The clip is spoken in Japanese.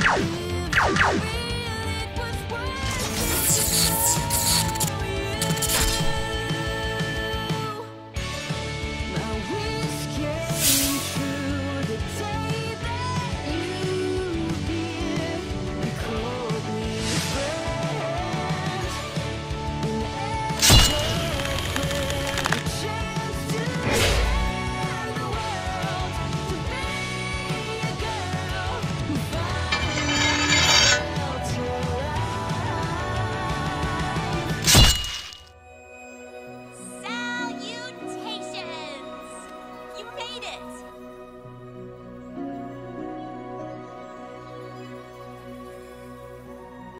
吐きゃ!